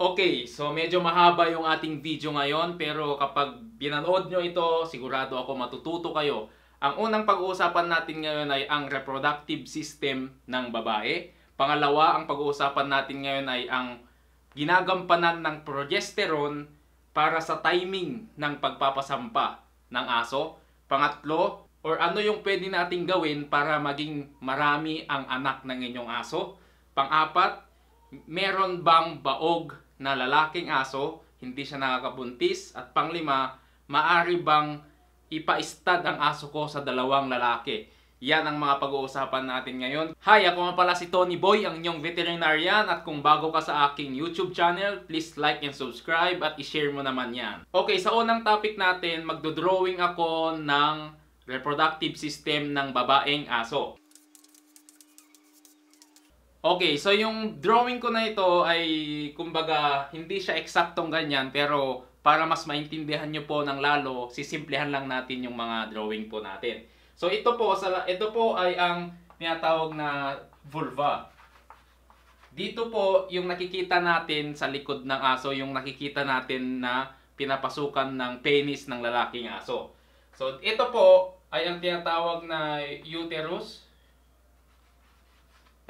Okay, so medyo mahaba yung ating video ngayon pero kapag pinanood nyo ito, sigurado ako matututo kayo. Ang unang pag-uusapan natin ngayon ay ang reproductive system ng babae. Pangalawa, ang pag-uusapan natin ngayon ay ang ginagampanan ng progesterone para sa timing ng pagpapasampa ng aso. Pangatlo, or ano yung pwede nating gawin para maging marami ang anak ng inyong aso. Pang-apat, meron bang baog na lalaking aso, hindi siya nakakabuntis. At panglima, maari bang ipa-stud ang aso ko sa dalawang lalaki. Yan ang mga pag-uusapan natin ngayon. Hi, ako nga pala si Tony Boy, ang inyong veterinarian. At kung bago ka sa aking YouTube channel, please like and subscribe at i-share mo naman yan. Okay, sa unang topic natin, magdodrawing ako ng reproductive system ng babaeng aso. Okay, so yung drawing ko na ito ay kumbaga hindi siya eksaktong ganyan pero para mas maintindihan nyo po ng lalo, sisimplihan lang natin yung mga drawing po natin. So ito po, sa, ito po ay ang tinatawag na vulva. Dito po yung nakikita natin sa likod ng aso, yung nakikita natin na pinapasukan ng penis ng lalaking aso. So ito po ay ang tinatawag na uterus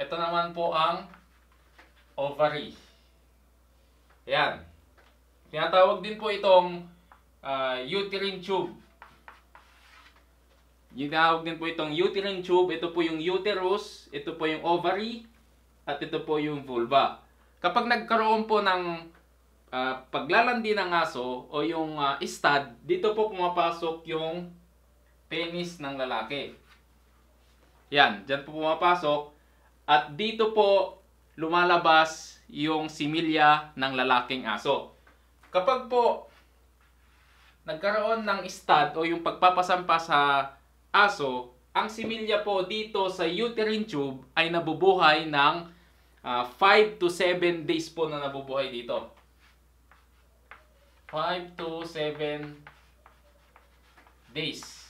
ito naman po ang ovary. Yan. Tinatawag din po itong uh, uterine tube. Tinatawag din po itong uterine tube. Ito po yung uterus, ito po yung ovary, at ito po yung vulva. Kapag nagkaroon po ng uh, paglalandi ng aso o yung uh, stud, dito po pumapasok yung penis ng lalaki. Yan, dyan po pumapasok at dito po lumalabas yung similya ng lalaking aso. Kapag po nagkaroon ng stud o yung pagpapasampa sa aso, ang similya po dito sa uterine tube ay nabubuhay ng uh, ah, 5 to 7 days po na nabubuhay dito. 5 to 7 days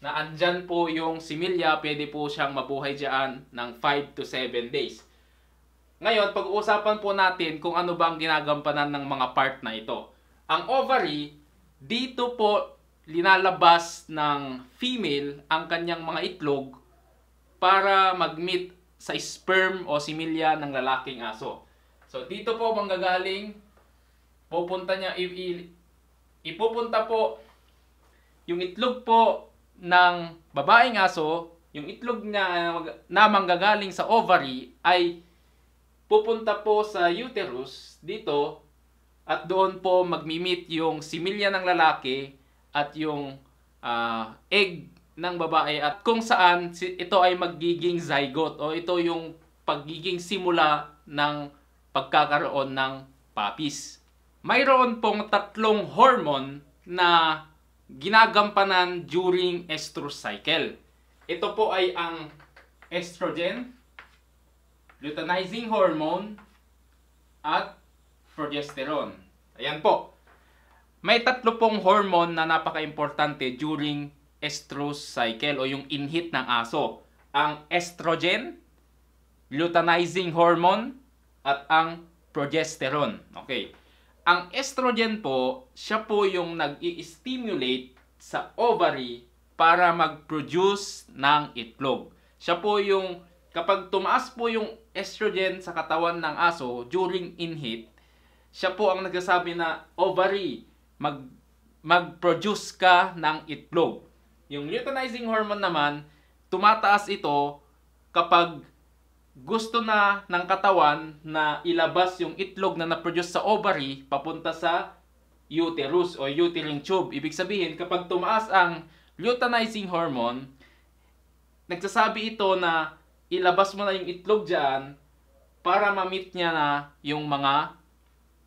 na andyan po yung similya, pwede po siyang mabuhay dyan ng 5 to 7 days. Ngayon, pag-uusapan po natin kung ano ba ang ginagampanan ng mga part na ito. Ang ovary, dito po linalabas ng female ang kanyang mga itlog para mag-meet sa sperm o similya ng lalaking aso. So, dito po manggagaling, pupunta niya, ipupunta po yung itlog po ng babaeng aso, yung itlog niya na manggagaling sa ovary ay pupunta po sa uterus dito at doon po magmi-meet yung similya ng lalaki at yung uh, egg ng babae at kung saan ito ay magiging zygote o ito yung pagiging simula ng pagkakaroon ng puppies. Mayroon pong tatlong hormone na ginagampanan during estrus cycle. Ito po ay ang estrogen, luteinizing hormone, at progesterone. Ayan po. May tatlo pong hormone na napaka-importante during estrus cycle o yung inhit ng aso. Ang estrogen, luteinizing hormone, at ang progesterone. Okay. Ang estrogen po, siya po yung nag-i-stimulate sa ovary para mag-produce ng itlog. Siya po yung, kapag tumaas po yung estrogen sa katawan ng aso during in-heat, siya po ang nagsasabi na ovary, mag, mag-produce ka ng itlog. Yung luteinizing hormone naman, tumataas ito kapag gusto na ng katawan na ilabas yung itlog na na-produce sa ovary papunta sa uterus o uterine tube. Ibig sabihin, kapag tumaas ang luteinizing hormone, nagsasabi ito na ilabas mo na yung itlog dyan para ma-meet niya na yung mga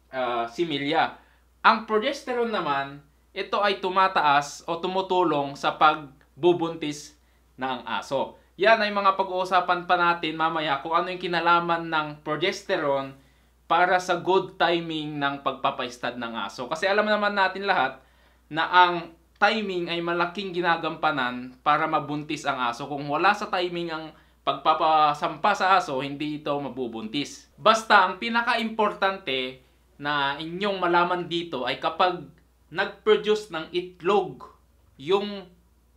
uh, similya. Ang progesterone naman, ito ay tumataas o tumutulong sa pagbubuntis ng aso. Yan ay mga pag-uusapan pa natin mamaya kung ano yung kinalaman ng progesterone para sa good timing ng pagpapaistad ng aso. Kasi alam naman natin lahat na ang timing ay malaking ginagampanan para mabuntis ang aso. Kung wala sa timing ang pagpapasampa sa aso, hindi ito mabubuntis. Basta ang pinaka-importante na inyong malaman dito ay kapag nag-produce ng itlog yung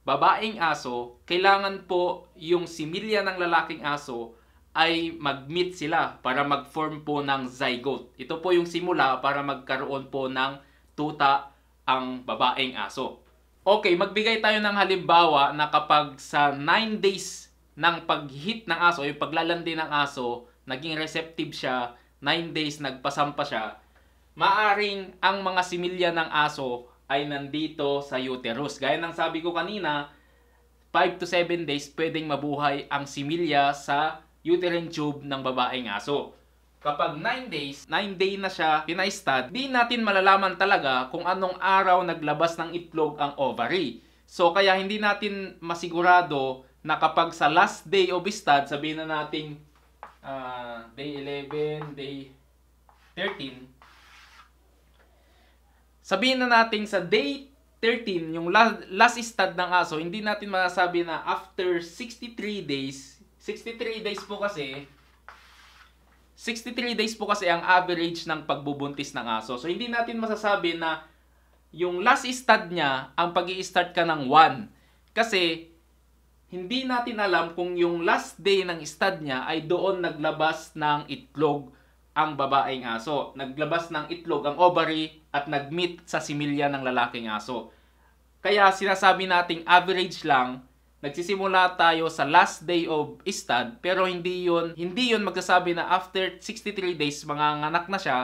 babaeng aso, kailangan po yung similya ng lalaking aso ay mag-meet sila para mag-form po ng zygote. Ito po yung simula para magkaroon po ng tuta ang babaeng aso. Okay, magbigay tayo ng halimbawa na kapag sa 9 days ng pag-hit ng aso, yung paglalandi ng aso, naging receptive siya, 9 days nagpasampa siya, maaring ang mga similya ng aso ay nandito sa uterus. Gaya ng sabi ko kanina, 5 to 7 days pwedeng mabuhay ang similya sa uterine tube ng babaeng aso. Kapag 9 days, 9 day na siya pinaistad, di natin malalaman talaga kung anong araw naglabas ng itlog ang ovary. So kaya hindi natin masigurado na kapag sa last day of stud, sabihin na natin uh, day 11, day 13, sabihin na natin sa day 13, yung last, stud ng aso, hindi natin masasabi na after 63 days, 63 days po kasi, 63 days po kasi ang average ng pagbubuntis ng aso. So, hindi natin masasabi na yung last stud niya, ang pag start ka ng 1. Kasi, hindi natin alam kung yung last day ng stud niya ay doon naglabas ng itlog ang babaeng aso. Naglabas ng itlog ang ovary at nagmeet sa similya ng lalaking aso. Kaya sinasabi nating average lang, nagsisimula tayo sa last day of stud pero hindi yon hindi yon magsasabi na after 63 days manganganak na siya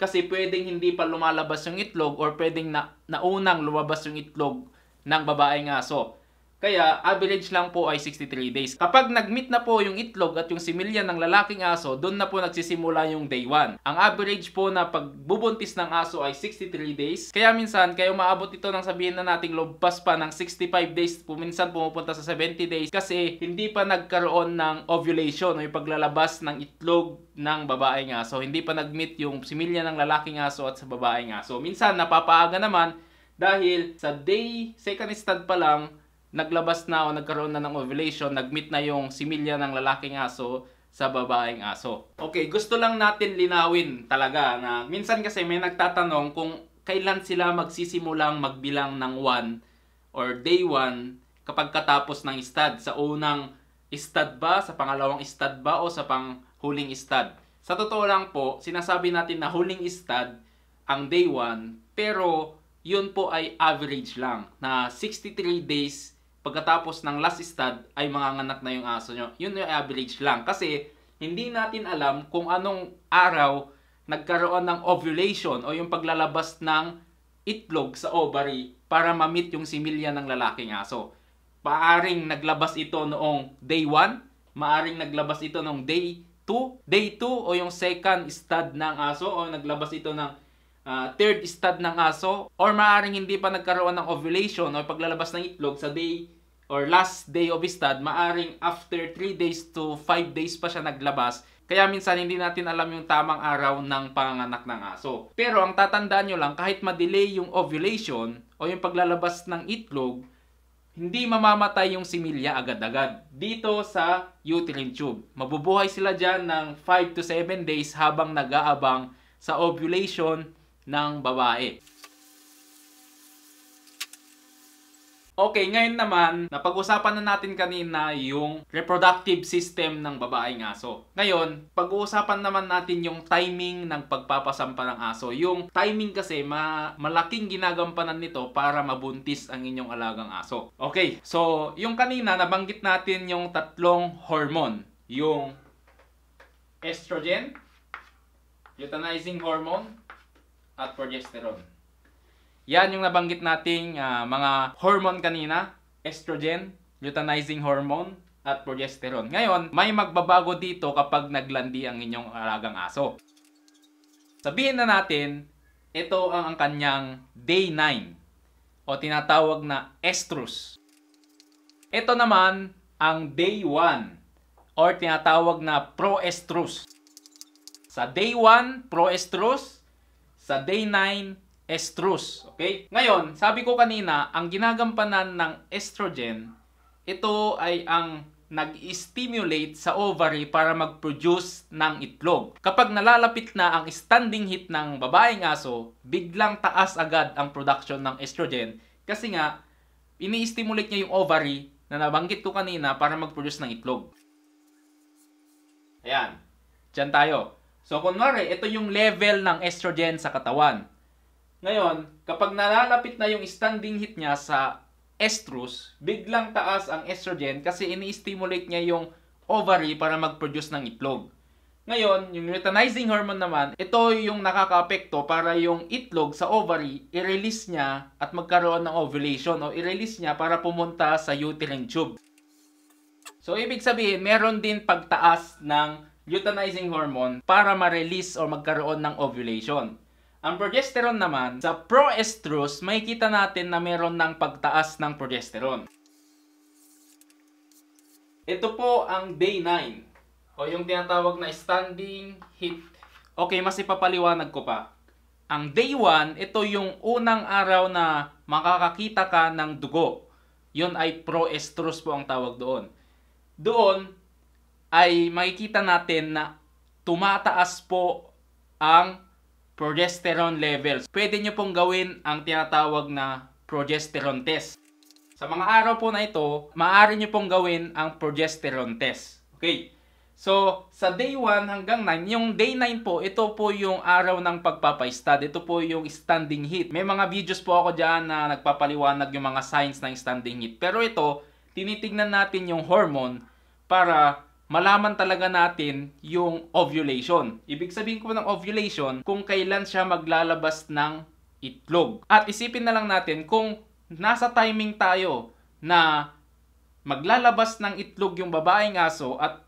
kasi pwedeng hindi pa lumalabas yung itlog or pwedeng na, naunang lumabas yung itlog ng babaeng aso. Kaya average lang po ay 63 days. Kapag nag-meet na po yung itlog at yung similya ng lalaking aso, doon na po nagsisimula yung day 1. Ang average po na pagbubuntis ng aso ay 63 days. Kaya minsan, kayo maabot ito ng sabihin na nating lobpas pa ng 65 days, puminsan pumupunta sa 70 days kasi hindi pa nagkaroon ng ovulation o yung paglalabas ng itlog ng babaeng aso. Hindi pa nag-meet yung similya ng lalaking aso at sa babaeng aso. Minsan, napapaaga naman dahil sa day second stud pa lang, naglabas na o nagkaroon na ng ovulation, nagmeet na yung similya ng lalaking aso sa babaeng aso. Okay, gusto lang natin linawin talaga na minsan kasi may nagtatanong kung kailan sila magsisimulang magbilang ng 1 or day 1 kapag katapos ng stud. Sa unang stud ba, sa pangalawang stud ba o sa panghuling stud. Sa totoo lang po, sinasabi natin na huling stud ang day 1 pero yun po ay average lang na 63 days pagkatapos ng last stud ay manganganak na yung aso nyo. Yun yung average lang. Kasi hindi natin alam kung anong araw nagkaroon ng ovulation o yung paglalabas ng itlog sa ovary para ma-meet yung similya ng lalaking aso. Maaring naglabas ito noong day 1, maaring naglabas ito noong day 2, day 2 o yung second stud ng aso o naglabas ito ng uh, third stud ng aso or maaring hindi pa nagkaroon ng ovulation o paglalabas ng itlog sa day or last day of stud, maaring after 3 days to 5 days pa siya naglabas. Kaya minsan hindi natin alam yung tamang araw ng panganak ng aso. Pero ang tatandaan nyo lang, kahit ma-delay yung ovulation o yung paglalabas ng itlog, hindi mamamatay yung similya agad-agad dito sa uterine tube. Mabubuhay sila dyan ng 5 to 7 days habang nag-aabang sa ovulation ng babae. Okay, ngayon naman, napag-usapan na natin kanina yung reproductive system ng babaeng aso. Ngayon, pag-uusapan naman natin yung timing ng pagpapasampa ng aso. Yung timing kasi, ma malaking ginagampanan nito para mabuntis ang inyong alagang aso. Okay, so yung kanina, nabanggit natin yung tatlong hormone. Yung estrogen, luteinizing hormone, at progesterone. Yan yung nabanggit nating uh, mga hormone kanina, estrogen, luteinizing hormone, at progesterone. Ngayon, may magbabago dito kapag naglandi ang inyong alagang aso. Sabihin na natin, ito ang, ang kanyang day 9 o tinatawag na estrus. Ito naman ang day 1 or tinatawag na proestrus. Sa day 1, proestrus. Sa day 9, estrus. Okay? Ngayon, sabi ko kanina, ang ginagampanan ng estrogen, ito ay ang nag-stimulate sa ovary para mag-produce ng itlog. Kapag nalalapit na ang standing heat ng babaeng aso, biglang taas agad ang production ng estrogen kasi nga ini-stimulate niya yung ovary na nabanggit ko kanina para mag-produce ng itlog. Ayan. Diyan tayo. So, kunwari, ito yung level ng estrogen sa katawan. Ngayon, kapag nalalapit na yung standing heat niya sa estrus, biglang taas ang estrogen kasi ini-stimulate niya yung ovary para mag-produce ng itlog. Ngayon, yung luteinizing hormone naman, ito yung nakaka-apekto para yung itlog sa ovary, i-release niya at magkaroon ng ovulation o i-release niya para pumunta sa uterine tube. So, ibig sabihin, meron din pagtaas ng luteinizing hormone para ma-release o magkaroon ng ovulation. Ang progesterone naman, sa proestrus, makikita natin na meron ng pagtaas ng progesterone. Ito po ang day 9 o yung tinatawag na standing heat. Okay, mas ipapaliwanag ko pa. Ang day 1, ito yung unang araw na makakakita ka ng dugo. Yun ay proestrus po ang tawag doon. Doon, ay makikita natin na tumataas po ang progesterone levels. Pwede nyo pong gawin ang tinatawag na progesterone test. Sa mga araw po na ito, maaari nyo pong gawin ang progesterone test. Okay. So, sa day 1 hanggang 9, yung day 9 po, ito po yung araw ng pagpapa-stud. Ito po yung standing heat. May mga videos po ako dyan na nagpapaliwanag yung mga signs ng standing heat. Pero ito, tinitignan natin yung hormone para malaman talaga natin yung ovulation. Ibig sabihin ko ng ovulation kung kailan siya maglalabas ng itlog. At isipin na lang natin kung nasa timing tayo na maglalabas ng itlog yung babaeng aso at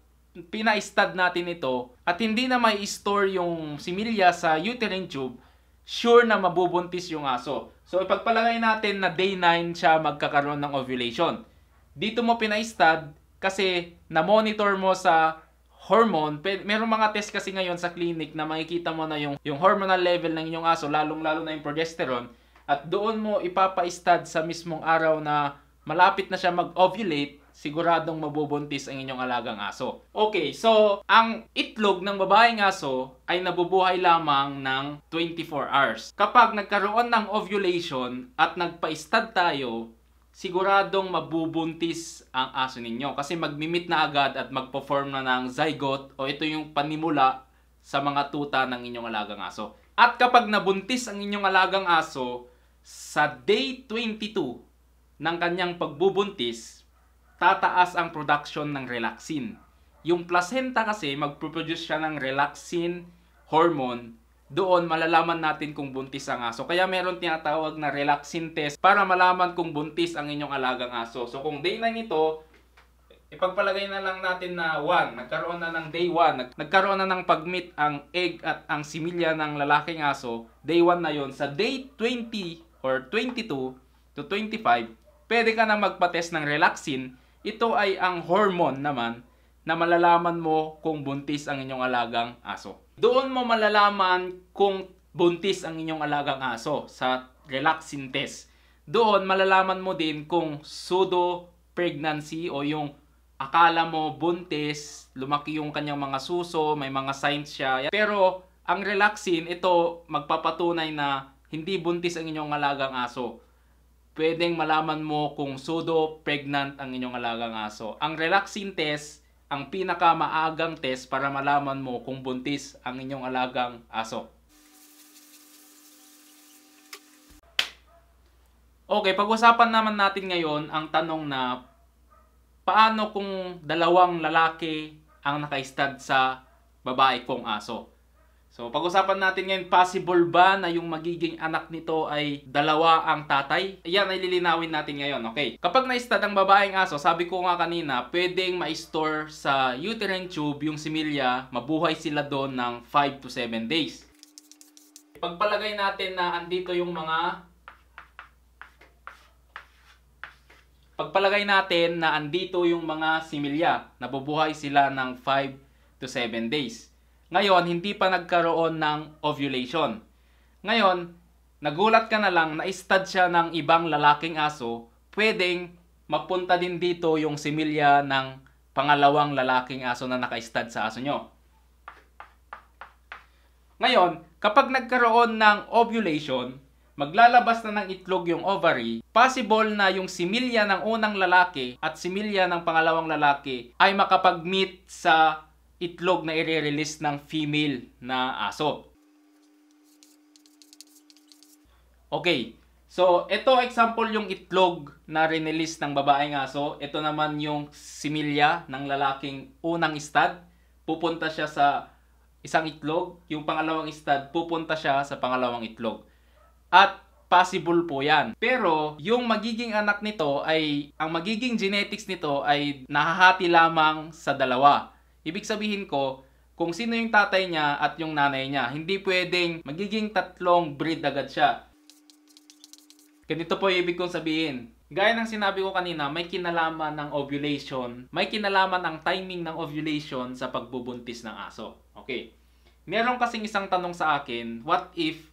pina-stud natin ito at hindi na may store yung similya sa uterine tube, sure na mabubuntis yung aso. So ipagpalagay natin na day 9 siya magkakaroon ng ovulation. Dito mo pina-stud, kasi na-monitor mo sa hormone, meron mga test kasi ngayon sa clinic na makikita mo na yung, yung hormonal level ng inyong aso, lalong-lalo na yung progesterone, at doon mo ipapa-stud sa mismong araw na malapit na siya mag-ovulate, siguradong mabubuntis ang inyong alagang aso. Okay, so ang itlog ng babaeng aso ay nabubuhay lamang ng 24 hours. Kapag nagkaroon ng ovulation at nagpa-stud tayo, siguradong mabubuntis ang aso ninyo kasi magmimit na agad at magpo-form na ng zygote o ito yung panimula sa mga tuta ng inyong alagang aso. At kapag nabuntis ang inyong alagang aso, sa day 22 ng kanyang pagbubuntis, tataas ang production ng relaxin. Yung placenta kasi magproduce siya ng relaxin hormone doon malalaman natin kung buntis ang aso. Kaya meron tinatawag na relaxin test para malaman kung buntis ang inyong alagang aso. So kung day 9 ito, ipagpalagay na lang natin na 1, nagkaroon na ng day 1, nagkaroon na ng pagmeet ang egg at ang similya ng lalaking aso, day 1 na yon Sa day 20 or 22 to 25, pwede ka na magpa-test ng relaxin. Ito ay ang hormone naman na malalaman mo kung buntis ang inyong alagang aso. Doon mo malalaman kung buntis ang inyong alagang aso sa relaxin test. Doon malalaman mo din kung pseudo pregnancy o yung akala mo buntis, lumaki yung kanyang mga suso, may mga signs siya. Pero ang relaxin, ito magpapatunay na hindi buntis ang inyong alagang aso. Pwedeng malaman mo kung pseudo pregnant ang inyong alagang aso. Ang relaxin test, ang pinakamaagang test para malaman mo kung buntis ang inyong alagang aso. Okay, pag-usapan naman natin ngayon ang tanong na paano kung dalawang lalaki ang naka-stud sa babae kong aso. So, pag-usapan natin ngayon, possible ba na yung magiging anak nito ay dalawa ang tatay? Yan ay lilinawin natin ngayon, okay? Kapag na-stud ang babaeng aso, sabi ko nga kanina, pwedeng ma-store sa uterine tube yung similya, mabuhay sila doon ng 5 to 7 days. Pagpalagay natin na andito yung mga Pagpalagay natin na andito yung mga similya, nabubuhay sila ng 5 to 7 days. Ngayon, hindi pa nagkaroon ng ovulation. Ngayon, nagulat ka na lang na stud siya ng ibang lalaking aso, pwedeng mapunta din dito yung similya ng pangalawang lalaking aso na naka-stud sa aso nyo. Ngayon, kapag nagkaroon ng ovulation, maglalabas na ng itlog yung ovary, possible na yung similya ng unang lalaki at similya ng pangalawang lalaki ay makapag-meet sa itlog na i-release ng female na aso. Okay, so ito example yung itlog na release ng babaeng aso. Ito naman yung similya ng lalaking unang stud. Pupunta siya sa isang itlog, yung pangalawang stud, pupunta siya sa pangalawang itlog. At possible po yan. Pero yung magiging anak nito ay, ang magiging genetics nito ay nahahati lamang sa dalawa. Ibig sabihin ko, kung sino yung tatay niya at yung nanay niya, hindi pwedeng magiging tatlong breed agad siya. Ganito po yung ibig kong sabihin. Gaya ng sinabi ko kanina, may kinalaman ng ovulation, may kinalaman ang timing ng ovulation sa pagbubuntis ng aso. Okay. Meron kasing isang tanong sa akin, what if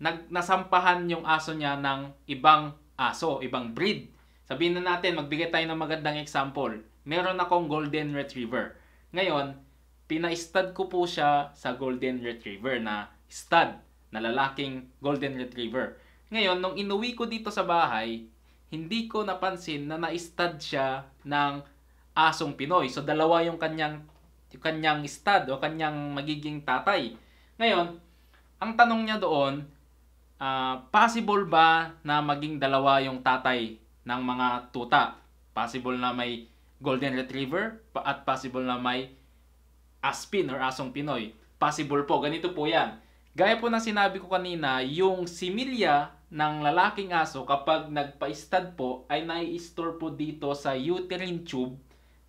nag nasampahan yung aso niya ng ibang aso, ibang breed. Sabihin na natin, magbigay tayo ng magandang example. Meron akong golden retriever. Ngayon, pina-stud ko po siya sa golden retriever na stud, na lalaking golden retriever. Ngayon, nung inuwi ko dito sa bahay, hindi ko napansin na na-stud siya ng asong Pinoy. So, dalawa yung kanyang, yung kanyang stud o kanyang magiging tatay. Ngayon, ang tanong niya doon, uh, possible ba na maging dalawa yung tatay ng mga tuta? Possible na may golden retriever at possible na may aspin or asong Pinoy. Possible po, ganito po yan. Gaya po ng sinabi ko kanina, yung similya ng lalaking aso kapag nagpa-stud po ay nai-store po dito sa uterine tube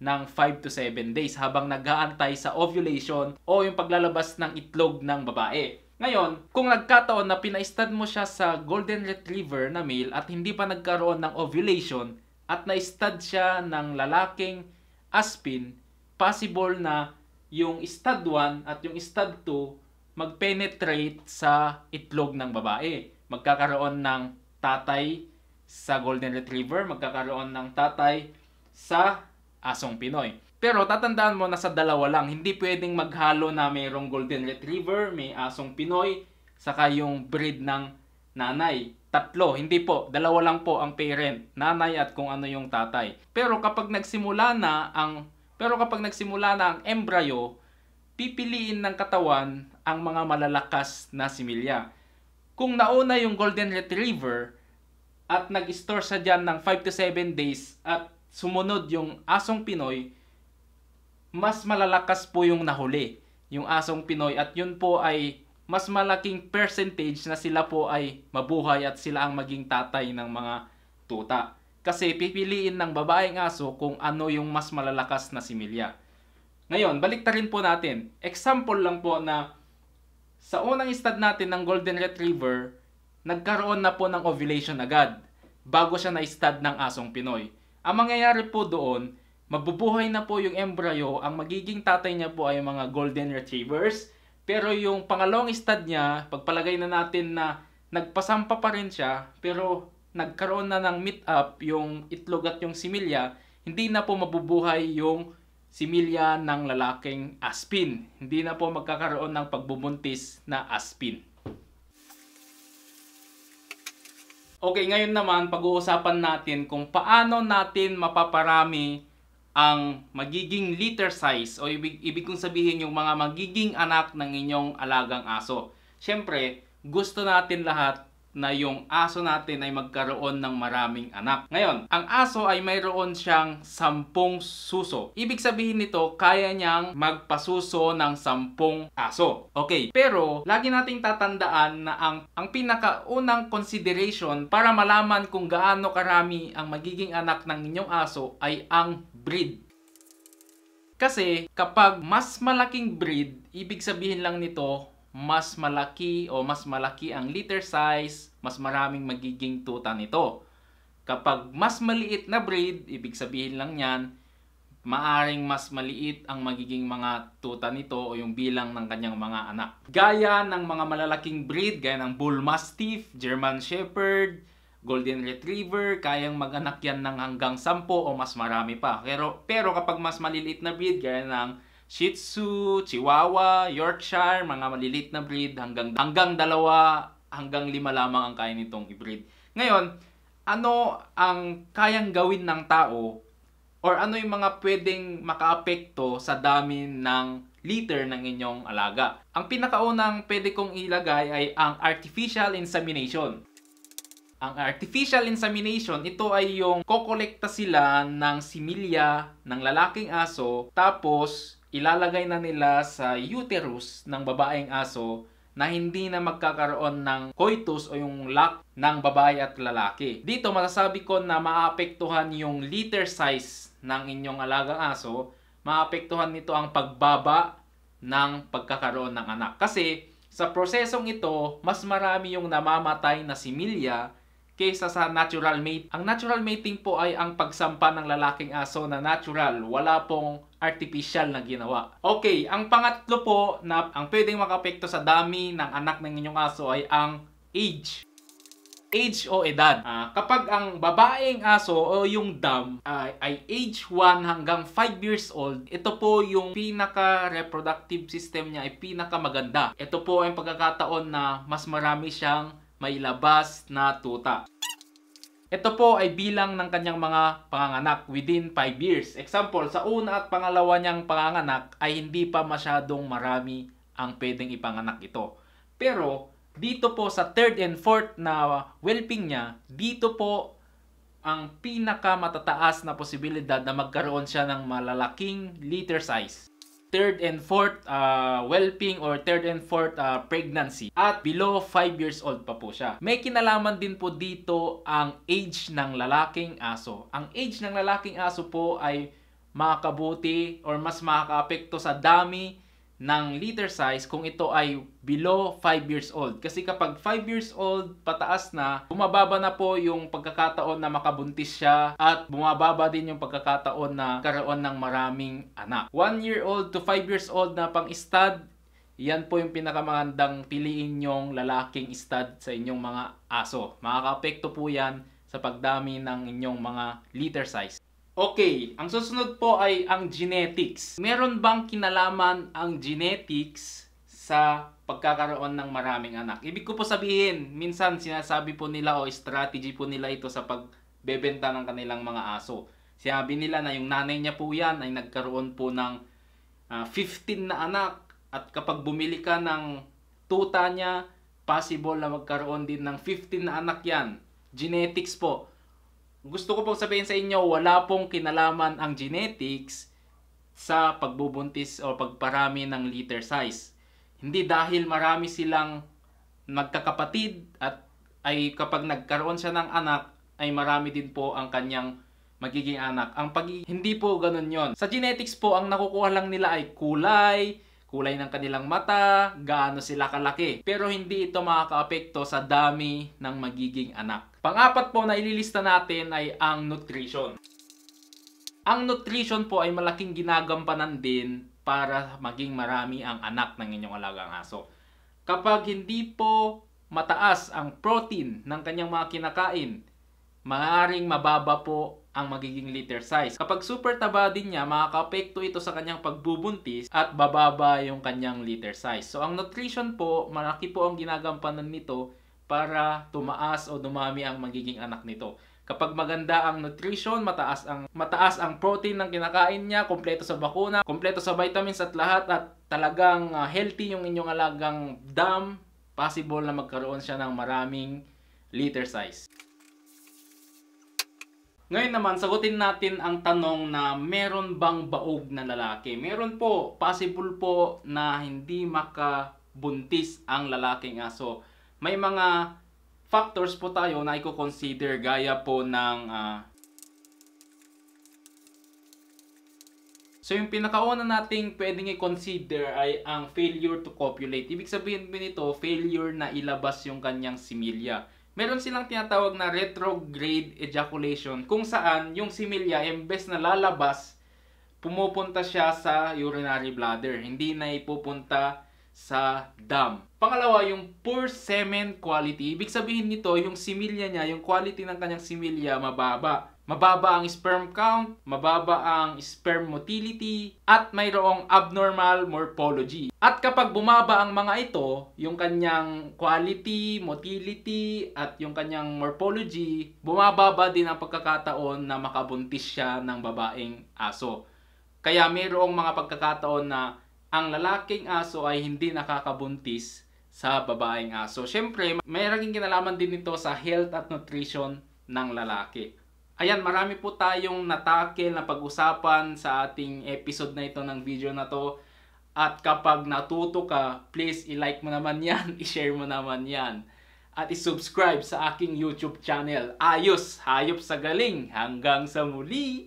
ng 5 to 7 days habang nag-aantay sa ovulation o yung paglalabas ng itlog ng babae. Ngayon, kung nagkataon na pina-stud mo siya sa golden retriever na male at hindi pa nagkaroon ng ovulation at na-stud siya ng lalaking aspin, possible na yung stud 1 at yung stud 2 mag-penetrate sa itlog ng babae. Magkakaroon ng tatay sa golden retriever, magkakaroon ng tatay sa asong Pinoy. Pero tatandaan mo na sa dalawa lang, hindi pwedeng maghalo na mayroong golden retriever, may asong Pinoy, saka yung breed ng nanay. Tatlo, hindi po, dalawa lang po ang parent, nanay at kung ano yung tatay. Pero kapag nagsimula na ang pero kapag nagsimula na ang embryo, pipiliin ng katawan ang mga malalakas na similya. Kung nauna yung golden retriever at nag-store sa dyan ng 5 to 7 days at sumunod yung asong Pinoy, mas malalakas po yung nahuli, yung asong Pinoy at yun po ay mas malaking percentage na sila po ay mabuhay at sila ang maging tatay ng mga tuta. Kasi pipiliin ng babaeng aso kung ano yung mas malalakas na similya. Ngayon, balik rin po natin. Example lang po na sa unang stud natin ng Golden Retriever, nagkaroon na po ng ovulation agad bago siya na-stud ng asong Pinoy. Ang mangyayari po doon, mabubuhay na po yung embryo, ang magiging tatay niya po ay mga golden retrievers. Pero yung pangalawang stud niya, pagpalagay na natin na nagpasampa pa rin siya, pero nagkaroon na ng meet up yung itlog at yung similya, hindi na po mabubuhay yung similya ng lalaking aspin. Hindi na po magkakaroon ng pagbubuntis na aspin. Okay, ngayon naman pag-uusapan natin kung paano natin mapaparami ang magiging litter size o ibig, ibig kong sabihin yung mga magiging anak ng inyong alagang aso. Siyempre, gusto natin lahat na yung aso natin ay magkaroon ng maraming anak. Ngayon, ang aso ay mayroon siyang sampung suso. Ibig sabihin nito, kaya niyang magpasuso ng sampung aso. Okay, pero lagi nating tatandaan na ang, ang pinakaunang consideration para malaman kung gaano karami ang magiging anak ng inyong aso ay ang breed. Kasi kapag mas malaking breed, ibig sabihin lang nito mas malaki o mas malaki ang litter size, mas maraming magiging tuta nito. Kapag mas maliit na breed, ibig sabihin lang yan, maaring mas maliit ang magiging mga tuta nito o yung bilang ng kanyang mga anak. Gaya ng mga malalaking breed, gaya ng Bull Mastiff, German Shepherd, Golden Retriever, kayang mag-anak yan ng hanggang 10 o mas marami pa. Pero, pero kapag mas maliliit na breed, gaya ng Shih Tzu, Chihuahua, Yorkshire, mga maliliit na breed, hanggang, hanggang dalawa, hanggang lima lamang ang kaya nitong i-breed. Ngayon, ano ang kayang gawin ng tao or ano yung mga pwedeng makaapekto sa dami ng liter ng inyong alaga. Ang pinakaunang pwede kong ilagay ay ang artificial insemination. Ang artificial insemination, ito ay yung kokolekta sila ng similya ng lalaking aso tapos ilalagay na nila sa uterus ng babaeng aso na hindi na magkakaroon ng coitus o yung lock ng babae at lalaki. Dito masasabi ko na maapektuhan yung liter size ng inyong alagang aso, maapektuhan nito ang pagbaba ng pagkakaroon ng anak. Kasi sa prosesong ito, mas marami yung namamatay na similya kaysa sa natural mate. Ang natural mating po ay ang pagsampa ng lalaking aso na natural. Wala pong artificial na ginawa. Okay, ang pangatlo po na ang pwedeng makapekto sa dami ng anak ng inyong aso ay ang age. Age o edad. Uh, kapag ang babaeng aso o yung dam uh, ay age 1 hanggang 5 years old, ito po yung pinaka-reproductive system niya ay pinaka-maganda. Ito po ay pagkakataon na mas marami siyang may labas na tuta. Ito po ay bilang ng kanyang mga panganganak within 5 years. Example, sa una at pangalawa niyang panganganak ay hindi pa masyadong marami ang pwedeng ipanganak ito. Pero dito po sa third and fourth na whelping niya, dito po ang pinaka matataas na posibilidad na magkaroon siya ng malalaking litter size third and fourth uh, whelping or third and fourth uh, pregnancy at below 5 years old pa po siya. May kinalaman din po dito ang age ng lalaking aso. Ang age ng lalaking aso po ay makakabuti or mas makakaapekto sa dami ng liter size kung ito ay below 5 years old. Kasi kapag 5 years old pataas na, bumababa na po yung pagkakataon na makabuntis siya at bumababa din yung pagkakataon na karoon ng maraming anak. 1 year old to 5 years old na pang stud, yan po yung pinakamagandang piliin nyong lalaking stud sa inyong mga aso. Makaka-apekto po yan sa pagdami ng inyong mga liter size. Okay, ang susunod po ay ang genetics. Meron bang kinalaman ang genetics sa pagkakaroon ng maraming anak? Ibig ko po sabihin, minsan sinasabi po nila o strategy po nila ito sa pagbebenta ng kanilang mga aso. Sinabi nila na yung nanay niya po yan ay nagkaroon po ng uh, ah, 15 na anak at kapag bumili ka ng tuta niya, possible na magkaroon din ng 15 na anak yan. Genetics po gusto ko pong sabihin sa inyo, wala pong kinalaman ang genetics sa pagbubuntis o pagparami ng liter size. Hindi dahil marami silang magkakapatid at ay kapag nagkaroon siya ng anak ay marami din po ang kanyang magiging anak. Ang pag hindi po ganun yon. Sa genetics po, ang nakukuha lang nila ay kulay, kulay ng kanilang mata, gaano sila kalaki. Pero hindi ito makakaapekto sa dami ng magiging anak. Pangapat po na ililista natin ay ang nutrition. Ang nutrition po ay malaking ginagampanan din para maging marami ang anak ng inyong alagang aso. Kapag hindi po mataas ang protein ng kanyang mga kinakain, maaaring mababa po ang magiging liter size. Kapag super taba din niya, makakapekto ito sa kanyang pagbubuntis at bababa yung kanyang liter size. So ang nutrition po, malaki po ang ginagampanan nito para tumaas o dumami ang magiging anak nito. Kapag maganda ang nutrition, mataas ang mataas ang protein ng kinakain niya, kompleto sa bakuna, kompleto sa vitamins at lahat at talagang uh, healthy yung inyong alagang dam, possible na magkaroon siya ng maraming liter size. Ngayon naman, sagutin natin ang tanong na meron bang baog na lalaki? Meron po, possible po na hindi makabuntis ang lalaking aso may mga factors po tayo na i-consider gaya po ng uh, So yung pinakauna nating pwedeng i-consider ay ang failure to copulate. Ibig sabihin po nito, failure na ilabas yung kanyang similya. Meron silang tinatawag na retrograde ejaculation kung saan yung similya imbes na lalabas, pumupunta siya sa urinary bladder. Hindi na ipupunta sa dam. Pangalawa, yung poor semen quality. Ibig sabihin nito, yung similya niya, yung quality ng kanyang similya mababa. Mababa ang sperm count, mababa ang sperm motility, at mayroong abnormal morphology. At kapag bumaba ang mga ito, yung kanyang quality, motility, at yung kanyang morphology, bumababa din ang pagkakataon na makabuntis siya ng babaeng aso. Kaya mayroong mga pagkakataon na ang lalaking aso ay hindi nakakabuntis sa babaeng aso. Siyempre, may naging kinalaman din ito sa health at nutrition ng lalaki. Ayan, marami po tayong natakil na pag-usapan sa ating episode na ito ng video na to. At kapag natuto ka, please i-like mo naman yan, i-share mo naman yan. At i-subscribe sa aking YouTube channel. Ayos, hayop sa galing. Hanggang sa muli!